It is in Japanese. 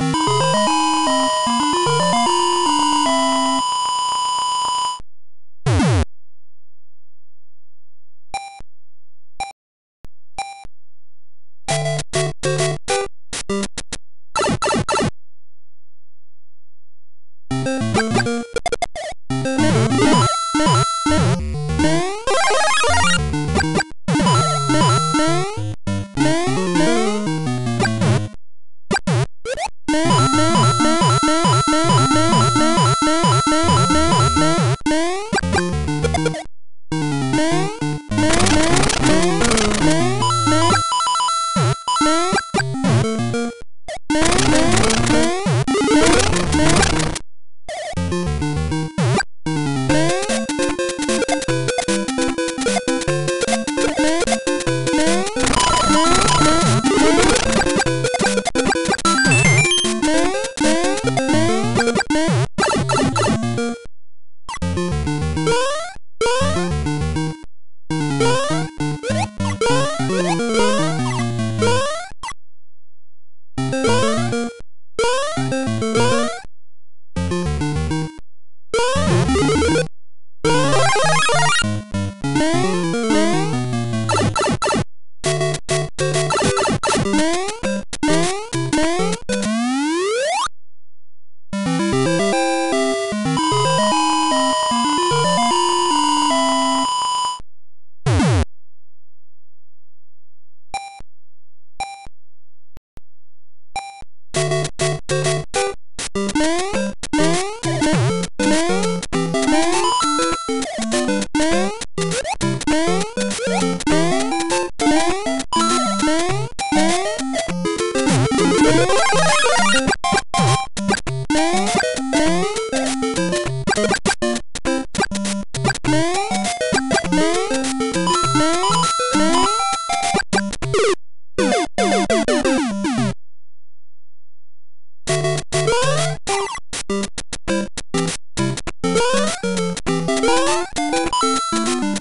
you you Música